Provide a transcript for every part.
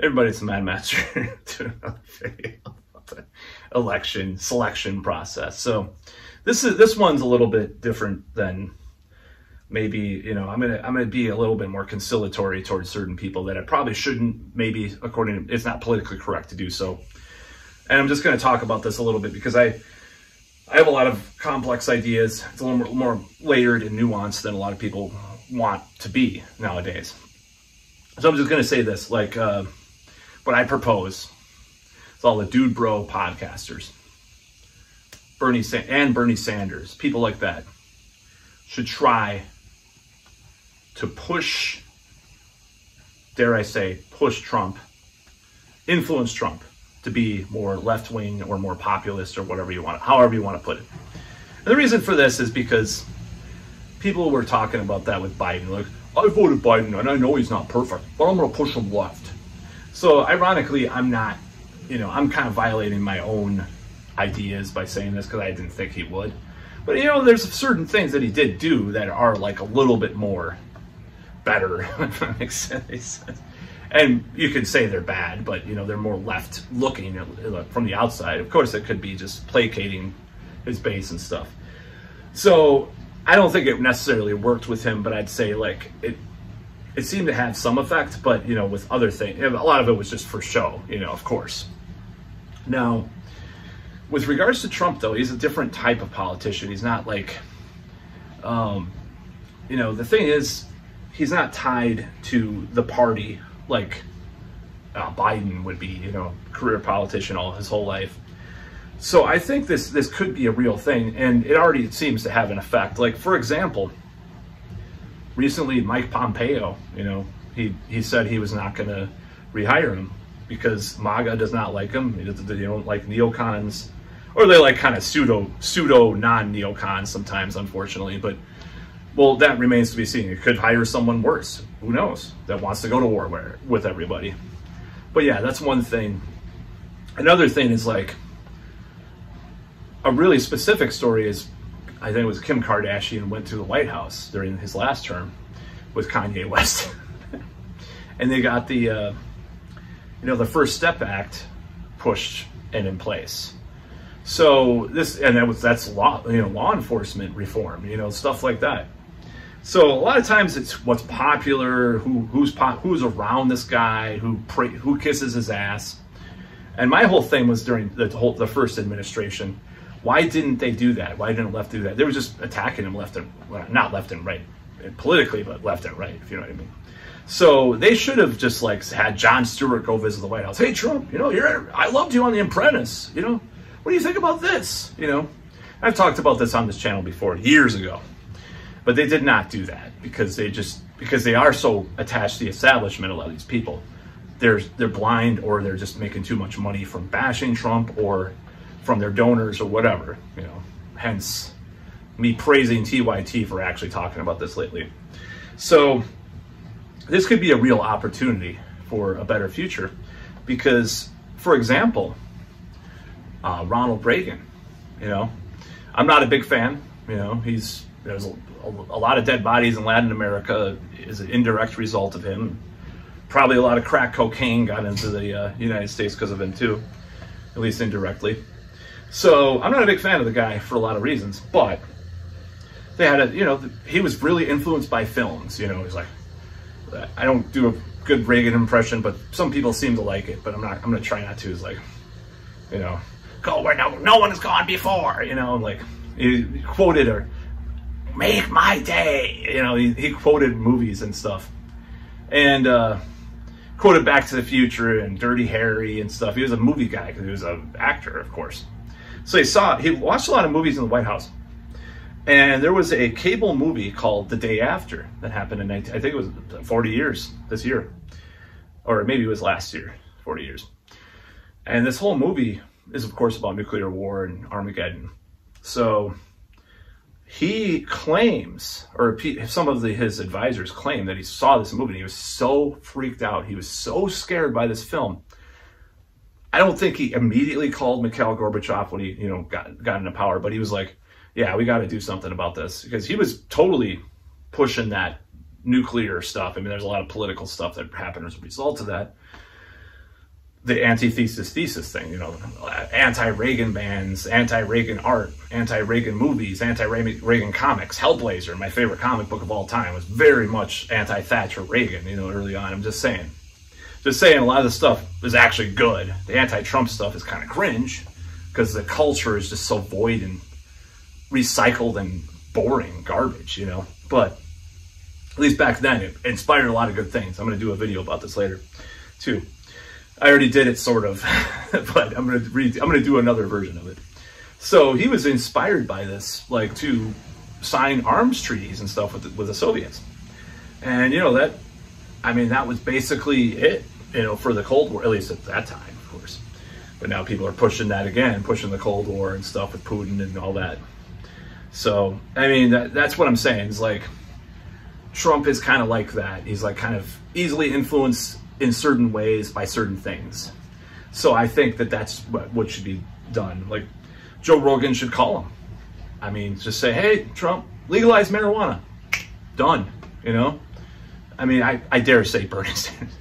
everybody's a Mad Mattster to another video election selection process. So this is this one's a little bit different than maybe you know I'm gonna I'm gonna be a little bit more conciliatory towards certain people that I probably shouldn't maybe according to it's not politically correct to do so. And I'm just gonna talk about this a little bit because I I have a lot of complex ideas. It's a little more, more layered and nuanced than a lot of people want to be nowadays. So I'm just gonna say this, like uh, what I propose is all the dude bro podcasters, Bernie Sa- and Bernie Sanders, people like that, should try to push, dare I say, push Trump, influence Trump to be more left wing or more populist or whatever you want, however you want to put it. And the reason for this is because people were talking about that with Biden. Like, I voted Biden and I know he's not perfect, but I'm going to push him left. So, ironically, I'm not, you know, I'm kind of violating my own ideas by saying this because I didn't think he would. But, you know, there's certain things that he did do that are like a little bit more better, makes sense. And you could say they're bad, but, you know, they're more left looking uh, uh, from the outside. Of course, it could be just placating his base and stuff. So, I don't think it necessarily worked with him, but I'd say like it it seemed to have some effect, but you know, with other things, a lot of it was just for show, you know, of course. Now, with regards to Trump, though, he's a different type of politician. He's not like, um, you know, the thing is, he's not tied to the party like uh, Biden would be, you know, career politician all his whole life. So I think this this could be a real thing, and it already seems to have an effect. Like for example, recently Mike Pompeo, you know, he he said he was not going to rehire him because MAGA does not like him. They don't like neocons, or they like kind of pseudo pseudo non neocons sometimes, unfortunately. But well, that remains to be seen. It could hire someone worse. Who knows? That wants to go to war with everybody. But yeah, that's one thing. Another thing is like a really specific story is I think it was Kim Kardashian went to the White House during his last term with Kanye West. and they got the, uh, you know, the First Step Act pushed and in place. So this, and that was, that's law, you know, law enforcement reform, you know, stuff like that. So a lot of times it's what's popular, who, who's pop, who's around this guy, who pray, who kisses his ass. And my whole thing was during the whole, the first administration, why didn't they do that? Why didn't left do that? They were just attacking him left and well, not left and right politically, but left and right, if you know what I mean. So they should have just like had Jon Stewart go visit the White House. Hey Trump, you know, you're I loved you on The Apprentice. You know, what do you think about this? You know, I've talked about this on this channel before years ago, but they did not do that because they just because they are so attached to the establishment. A lot of these people, they're they're blind or they're just making too much money from bashing Trump or from their donors or whatever, you know, hence me praising TYT for actually talking about this lately. So this could be a real opportunity for a better future because, for example, uh, Ronald Reagan, you know, I'm not a big fan, you know, he's, there's a, a lot of dead bodies in Latin America is an indirect result of him. Probably a lot of crack cocaine got into the uh, United States because of him too, at least indirectly. So I'm not a big fan of the guy for a lot of reasons, but they had a, you know, he was really influenced by films. You know, he's like, I don't do a good Reagan impression, but some people seem to like it. But I'm not. I'm gonna try not to. Is like, you know, go where no no one has gone before. You know, like he quoted or make my day. You know, he, he quoted movies and stuff, and uh, quoted Back to the Future and Dirty Harry and stuff. He was a movie guy because he was an actor, of course. So he saw, he watched a lot of movies in the White House. And there was a cable movie called The Day After that happened in 19, I think it was 40 years this year. Or maybe it was last year, 40 years. And this whole movie is, of course, about nuclear war and Armageddon. So he claims, or some of the, his advisors claim that he saw this movie and he was so freaked out. He was so scared by this film I don't think he immediately called Mikhail Gorbachev when he, you know, got got into power, but he was like, "Yeah, we got to do something about this," because he was totally pushing that nuclear stuff. I mean, there's a lot of political stuff that happened as a result of that. the antithesis thesis thing, you know, anti-Reagan bands, anti-Reagan art, anti-Reagan movies, anti-Reagan comics. Hellblazer, my favorite comic book of all time, was very much anti-Thatcher Reagan, you know, early on. I'm just saying. Just saying a lot of the stuff is actually good. The anti-Trump stuff is kind of cringe because the culture is just so void and recycled and boring garbage, you know. But at least back then, it inspired a lot of good things. I'm going to do a video about this later, too. I already did it sort of, but I'm going to read, I'm going to do another version of it. So he was inspired by this, like to sign arms treaties and stuff with the, with the Soviets. And, you know, that, I mean, that was basically it, you know, for the Cold War, at least at that time, of course. But now people are pushing that again, pushing the Cold War and stuff with Putin and all that. So, I mean, that, that's what I'm saying. It's like Trump is kind of like that. He's like kind of easily influenced in certain ways by certain things. So I think that that's what, what should be done. Like Joe Rogan should call him. I mean, just say, hey, Trump, legalize marijuana. Done. You know? I mean, I, I dare say Bernie Sanders.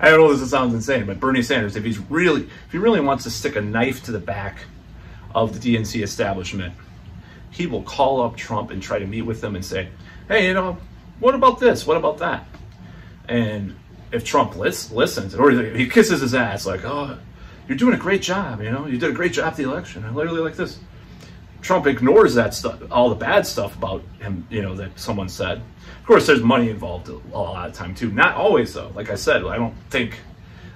I know this sounds insane, but Bernie Sanders, if he's really, if he really wants to stick a knife to the back of the DNC establishment, he will call up Trump and try to meet with them and say, hey, you know, what about this? What about that? And if Trump lis- listens, or he kisses his ass like, oh, you're doing a great job, you know, you did a great job the election. I literally like this. Trump ignores that stuff, all the bad stuff about him, you know, that someone said. Of course, there's money involved a lot of time too. Not always though. Like I said, I don't think,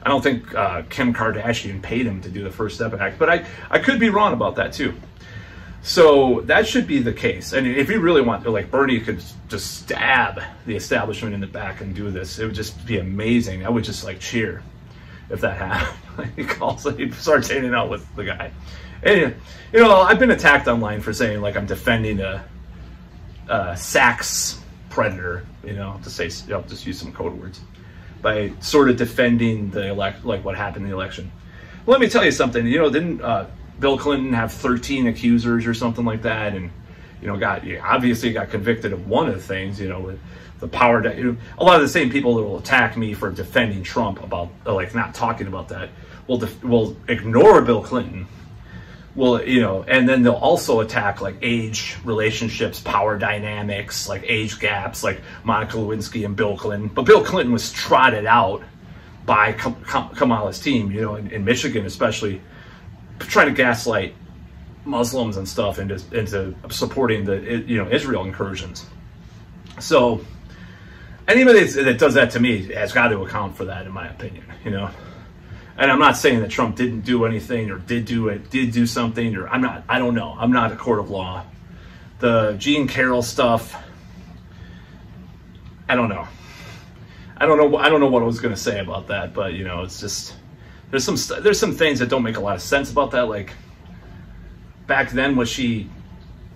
I don't think uh, Kim Kardashian paid him to do the First Step Act, but I, I could be wrong about that too. So that should be the case. And if you really want, like Bernie could just stab the establishment in the back and do this, it would just be amazing. I would just like cheer if that happened. he calls, he starts hanging out with the guy. And, you know, I've been attacked online for saying like I'm defending a, a sax predator, you know, to say, I'll just use some code words, by sort of defending the elect, like what happened in the election. Let me tell you something, you know, didn't, uh, Bill Clinton have 13 accusers or something like that, and you know, got obviously got convicted of one of the things, you know, with the power. that you know, a lot of the same people that will attack me for defending Trump about like not talking about that will will ignore Bill Clinton. Will you know, and then they'll also attack like age relationships, power dynamics, like age gaps, like Monica Lewinsky and Bill Clinton. But Bill Clinton was trotted out by Kamala's team, you know, in, in Michigan especially trying to gaslight Muslims and stuff into into supporting the you know Israel incursions. So anybody that does that to me has got to account for that, in my opinion. You know, and I'm not saying that Trump didn't do anything or did do it, did do something, or I'm not. I don't know. I'm not a court of law. The Jean Carroll stuff. I don't know. I don't know. I don't know what I was going to say about that, but you know, it's just there's some there's some things that don't make a lot of sense about that. Like back then, was she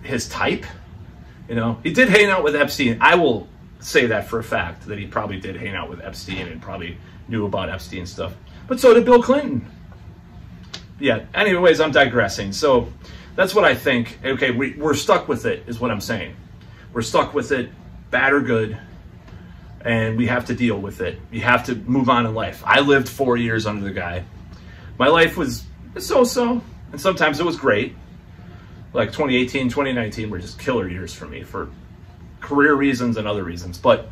his type? You know, he did hang out with Epstein. I will say that for a fact that he probably did hang out with Epstein and probably knew about Epstein stuff. But so did Bill Clinton. Yeah. Anyways, I'm digressing. So that's what I think. Okay, we, we're stuck with it, is what I'm saying. We're stuck with it, bad or good and we have to deal with it. You have to move on in life. I lived four years under the guy. My life was so-so, and sometimes it was great. Like 2018, 2019 were just killer years for me for career reasons and other reasons. But,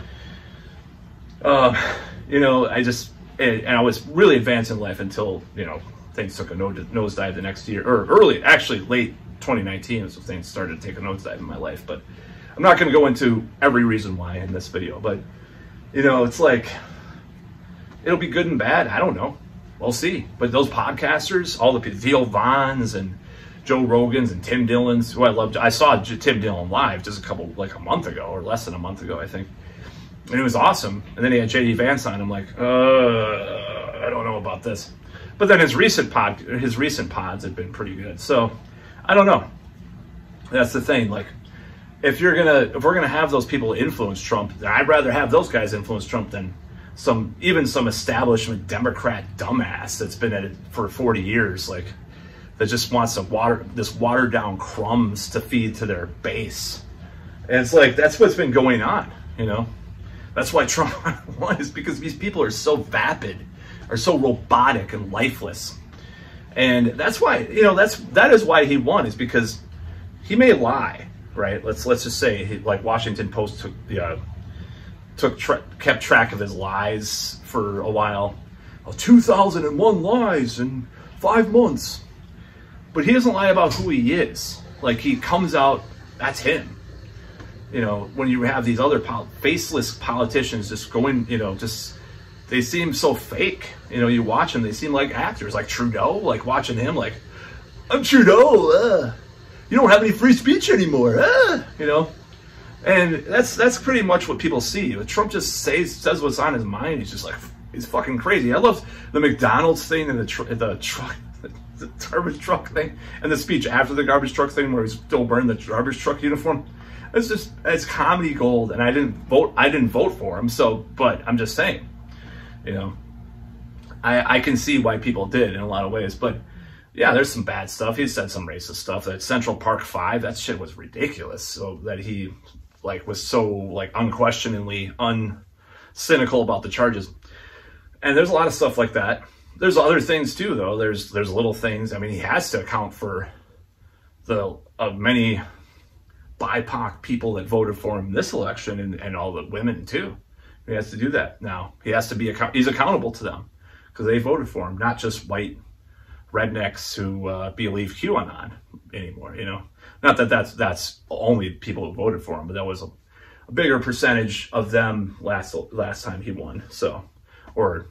uh, you know, I just, and, I was really advanced in life until, you know, things took a nose nosedive the next year, or early, actually late 2019 is when things started to take a nosedive in my life. But I'm not going to go into every reason why in this video, but you know, it's like it'll be good and bad. I don't know. We'll see. But those podcasters, all the Theo Vons and Joe Rogans and Tim Dillon's, who I loved. I saw Tim Dillon live just a couple, like a month ago or less than a month ago, I think. And it was awesome. And then he had JD Vance on. I'm like, uh, I don't know about this. But then his recent pod, his recent pods have been pretty good. So I don't know. That's the thing. Like if you're gonna if we're gonna have those people influence Trump, I'd rather have those guys influence Trump than some even some establishment Democrat dumbass that's been at it for 40 years, like that just wants to water this watered down crumbs to feed to their base. And it's like that's what's been going on, you know. That's why Trump won is because these people are so vapid are so robotic and lifeless. And that's why, you know, that's that is why he won is because he may lie, right? Let's let's just say he, like Washington Post took uh, took tra- kept track of his lies for a while. Oh, 2001 lies in 5 months. But he doesn't lie about who he is. Like he comes out that's him you know, when you have these other pol- faceless politicians just going, you know, just they seem so fake. You know, you watch them, they seem like actors, like Trudeau, like watching him, like I'm Trudeau. Uh, you don't have any free speech anymore. Uh, you know, and that's that's pretty much what people see. Trump just says says what's on his mind. He's just like he's fucking crazy. I love the McDonald's thing and the tr- the truck. The garbage truck thing and the speech after the garbage truck thing where he's still wearing the garbage truck uniform it's just it's comedy gold, and I didn't vote. I didn't vote for him. So, but I'm just saying, you know, I I can see why people did in a lot of ways. But yeah, there's some bad stuff. He said some racist stuff. That Central Park Five, that shit was ridiculous. So that he like was so like unquestioningly un cynical about the charges. And there's a lot of stuff like that. There's other things too, though. There's there's little things. I mean, he has to account for the uh, many BIPOC people that voted for him this election and, and all the women too. He has to do that now. He has to be, account- he's accountable to them because they voted for him, not just white rednecks who uh, believe QAnon anymore, you know? Not that that's, that's only people who voted for him, but that was a, a bigger percentage of them last, last time he won. So, or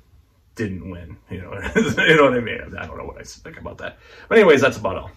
didn't win, you know, you know what I mean? I don't know what I think about that. But anyways, that's about all.